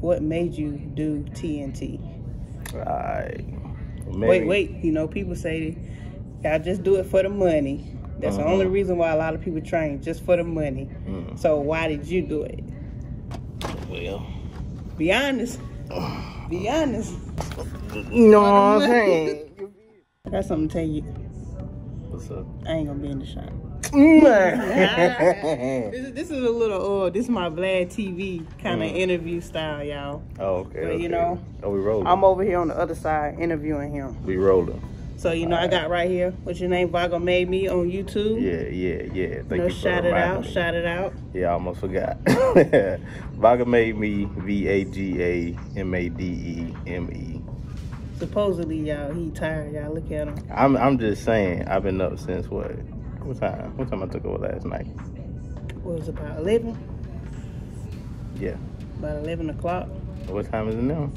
what made you do TNT? Right. Wait, wait. You know, people say, I just do it for the money. That's the only reason why a lot of people train, just for the money. Mm. So why did you do it? Well, be honest. be honest. You know what I'm saying? I got something to tell you. What's up? I ain't gonna be in the shop. This, this, is a little, uh, this is my Vlad TV kind of mm. interview style, y'all. Oh, okay. But, okay. you know, oh, we rolling. I'm over here on the other side interviewing him. We rolling. So, you know, All I got right here, what's your name? Vago Made Me on YouTube. Yeah, yeah, yeah. Thank you, know, you shout it out, me. shout it out. Yeah, I almost forgot. Vago Made Me, V-A-G-A-M-A-D-E-M-E. Supposedly, y'all, he tired. Y'all look at him. I'm, I'm just saying, I've been up since what? What time? What time I took over last night? What was it, about 11? Yeah. About 11 o'clock. What time is it now?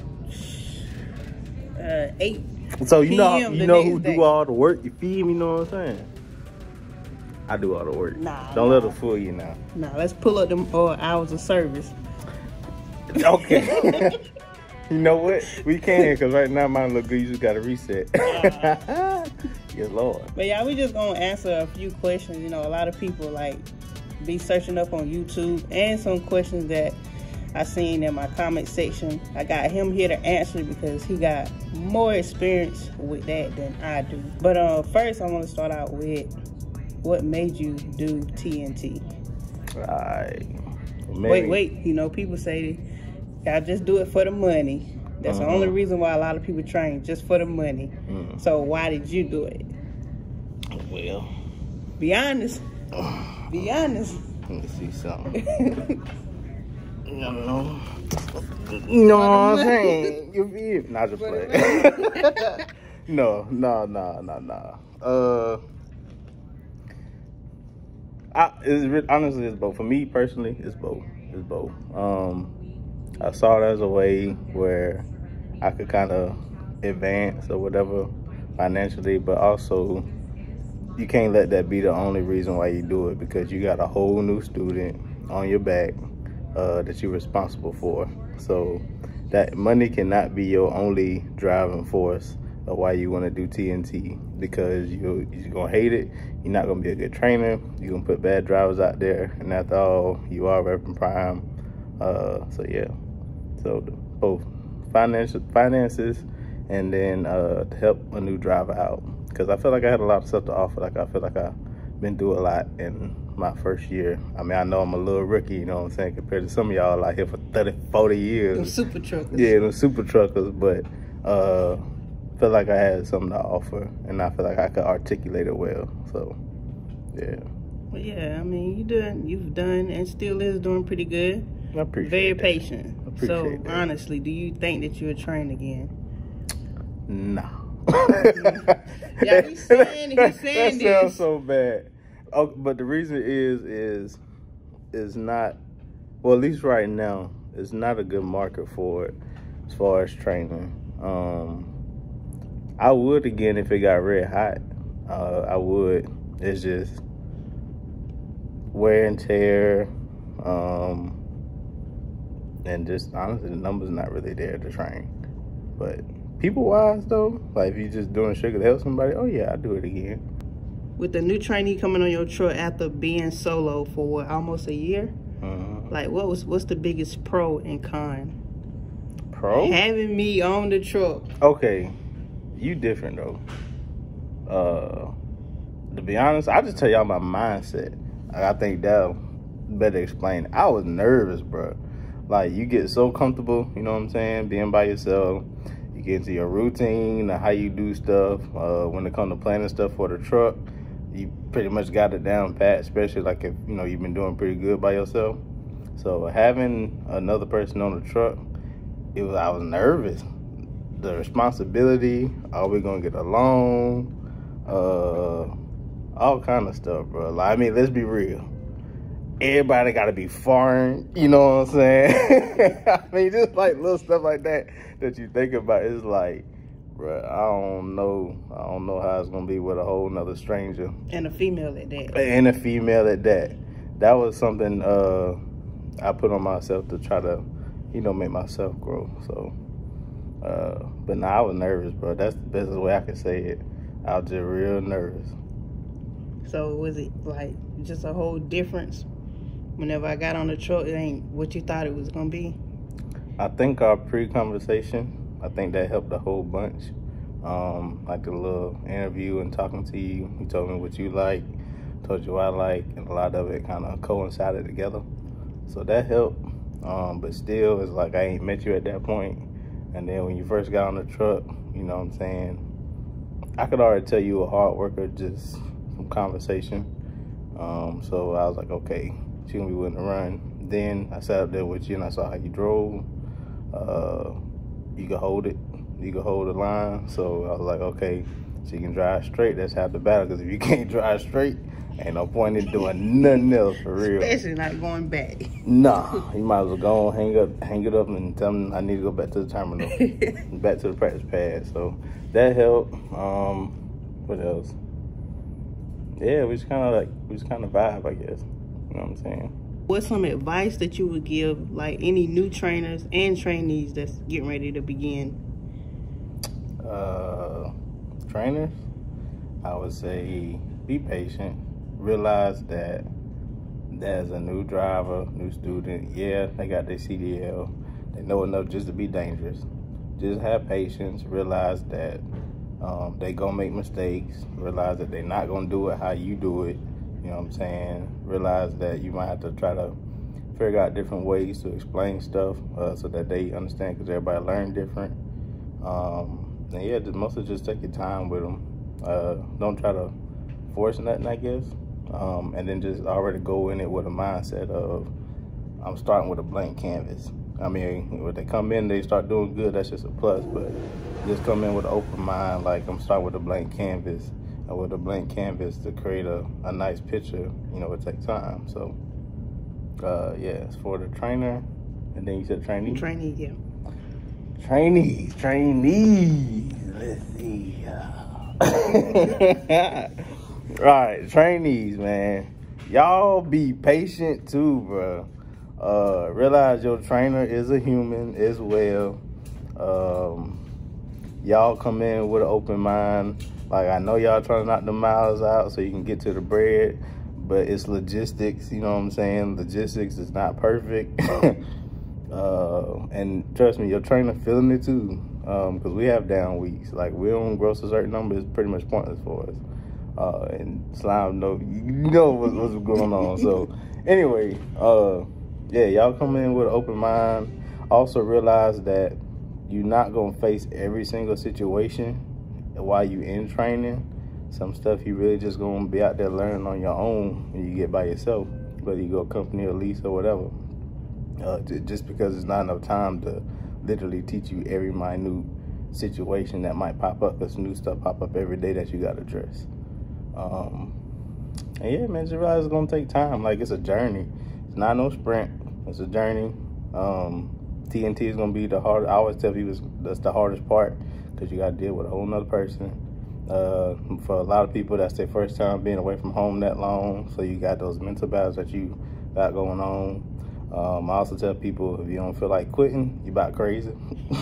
Uh, 8. So you know you know who day. do all the work? You feed me, you know what I'm saying? I do all the work. Nah. Don't nah. let it fool you now. Nah, let's pull up them uh, hours of service. Okay. you know what? We can because right now mine look good. You just got to reset. Uh, yes, Lord. But yeah, we just gonna answer a few questions. You know, a lot of people like be searching up on YouTube and some questions that I seen in my comment section. I got him here to answer because he got more experience with that than I do. But uh, first, I want to start out with what made you do TNT. Right. Wait, wait. You know, people say I just do it for the money. That's uh-huh. the only reason why a lot of people train, just for the money. Mm. So why did you do it? Well, be honest. be honest. Let me see something. you know, you know what I'm saying? You feel? Not just play. no, no, no, no, no. Uh, I, it's honestly it's both. For me personally, it's both. It's both. Um, I saw it as a way where I could kind of advance or whatever financially, but also you can't let that be the only reason why you do it because you got a whole new student on your back uh, that you're responsible for. So that money cannot be your only driving force of why you want to do TNT because you, you're going to hate it. You're not going to be a good trainer. You're going to put bad drivers out there. And after all, you are repping prime. Uh, so yeah, so both finances, finances, and then uh, to help a new driver out. Because I feel like I had a lot of stuff to offer. Like I feel like I've been through a lot in my first year. I mean, I know I'm a little rookie, you know what I'm saying, compared to some of y'all out here for 30, 40 years. Them super truckers. Yeah, them super truckers. But uh, feel like I had something to offer, and I feel like I could articulate it well. So, yeah. Well, yeah, I mean, you doing, you've done, and still is doing pretty good. I appreciate Very that. patient. Appreciate so that. honestly, do you think that you would train again? No. yeah, he's saying he's saying that sounds so bad. Oh, but the reason is is is not well at least right now it's not a good market for it as far as training. Um, I would again if it got red hot. Uh, I would. It's just wear and tear. Um, and just honestly, the numbers not really there to train. But people wise though, like if you're just doing sugar to help somebody, oh yeah, I do it again. With the new trainee coming on your truck after being solo for what, almost a year, uh-huh. like what was what's the biggest pro and con? Pro having me on the truck. Okay, you different though. Uh, to be honest, I just tell y'all my mindset. I think that better explain. I was nervous, bro like you get so comfortable, you know what I'm saying, being by yourself. You get into your routine, how you do stuff. Uh, when it comes to planning stuff for the truck, you pretty much got it down pat, especially like if you know you've been doing pretty good by yourself. So having another person on the truck, it was I was nervous. The responsibility, are we gonna get along? Uh all kind of stuff, bro. Like, I mean, let's be real everybody got to be foreign. You know what I'm saying? I mean, just like little stuff like that that you think about. It's like, bro, I don't know. I don't know how it's gonna be with a whole nother stranger and a female at that. And a female at that. That was something uh, I put on myself to try to you know, make myself grow. So, uh, but now nah, I was nervous, bro. That's the best way I can say it. I was just real nervous. So was it like just a whole difference whenever I got on the truck? It ain't what you thought it was gonna be. I think our pre-conversation, I think that helped a whole bunch. Um, like a little interview and talking to you. You told me what you like, told you what I like, and a lot of it kind of coincided together. So that helped. Um, but still, it's like I ain't met you at that point. And then when you first got on the truck, you know what I'm saying? I could already tell you a hard worker just from conversation. Um, so I was like, okay, she's gonna be willing to run. Then I sat up there with you and I saw how you drove. Uh, you could hold it, you could hold the line. So I was like, okay, she can drive straight. That's half the battle. Because if you can't drive straight, ain't no point in doing nothing else for real. Especially not going back. Nah, you might as well go on, hang up, hang it up, and tell them I need to go back to the terminal, back to the practice pad. So that helped. Um, what else? Yeah, we just kind of like we just kind of vibe, I guess. You know what I'm saying? What's some advice that you would give, like any new trainers and trainees that's getting ready to begin? Uh, trainers, I would say be patient. Realize that there's a new driver, new student. Yeah, they got their CDL. They know enough just to be dangerous. Just have patience. Realize that um, they gonna make mistakes. Realize that they're not gonna do it how you do it. You know what I'm saying? Realize that you might have to try to figure out different ways to explain stuff uh, so that they understand because everybody learn different. Um, and yeah, just mostly just take your time with them. Uh, don't try to force nothing, I guess. Um, and then just already go in it with a mindset of I'm starting with a blank canvas. I mean, when they come in, they start doing good. That's just a plus. But just come in with an open mind, like I'm starting with a blank canvas. With a blank canvas to create a, a nice picture, you know, it takes time. So, uh, yeah, it's for the trainer. And then you said trainee? Trainee, yeah. Trainees, trainees. Let's see. right, trainees, man. Y'all be patient too, bro. Uh, realize your trainer is a human as well. Um, y'all come in with an open mind. Like I know y'all trying to knock the miles out so you can get to the bread, but it's logistics. You know what I'm saying? Logistics is not perfect. Uh, and trust me, your trainer feeling it too. Because um, we have down weeks. Like, we don't gross a certain number is pretty much pointless for us. Uh, and Slime know, you know what's, what's going on. so, anyway, uh, yeah, y'all come in with an open mind. Also realize that you're not going to face every single situation while you in training. Some stuff you really just to be out there learning on your own when you get by yourself, whether you go company or lease or whatever uh, just because it's not enough time to literally teach you every minute situation that might pop up because new stuff pop up every day that you got to address. Um, and yeah, man, just realize it's gonna take time. Like it's a journey. It's not no sprint. It's a journey. Um, TNT is gonna be the hard. I always tell people that's the hardest part because you got to deal with a whole nother person. Uh, for a lot of people, that's their first time being away from home that long. So you got those mental battles that you got going on. Um, I also tell people if you don't feel like quitting, you about crazy. uh,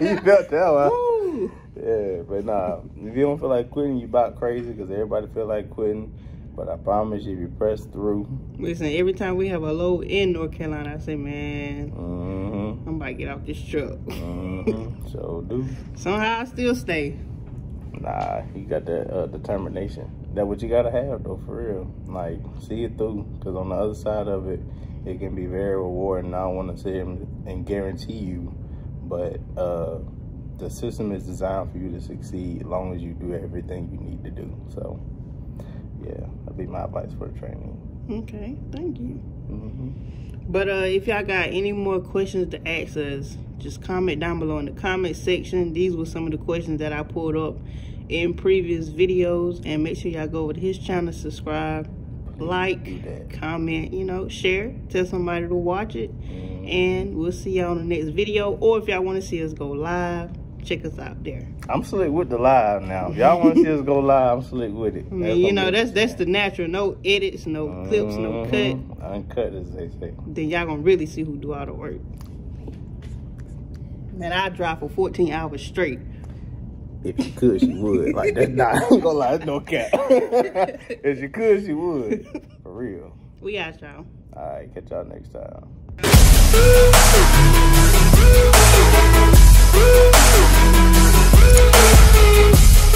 you felt that one. Yeah, but nah, if you don't feel like quitting, you about crazy because everybody feel like quitting. But I promise you, if you press through. Listen, every time we have a low in North Carolina, I say, man, mm-hmm. I'm about to get off this truck. mm-hmm. So do. Somehow I still stay. Nah, you got that uh, determination. That what you gotta have though, for real. Like see it through, because on the other side of it, it can be very rewarding. I don't want to say and guarantee you, but uh, the system is designed for you to succeed as long as you do everything you need to do. So, yeah, that'd be my advice for the training. Okay, thank you. Mm -hmm. But uh, if y'all got any more questions to ask us, just comment down below in the comment section. These were some of the questions that I pulled up in previous videos. And make sure y'all go over to his channel, subscribe, like, comment, you know, share. Tell somebody to watch it. And we'll see y'all on the next video. Or if y'all want to see us go live, check us out there. I'm slick with the live now. If y'all want to see us go live, I'm slick with it. You know, that's that's the natural. No edits, no mm-hmm. clips, no cut. Uncut, as they say. Then y'all gonna really see who do all the work. Man, I drive for 14 hours straight. If she could, she would. Like that's not. I ain't gonna lie, that's no cap. if she could, she would. For real. We out, y'all. All right, catch y'all next time.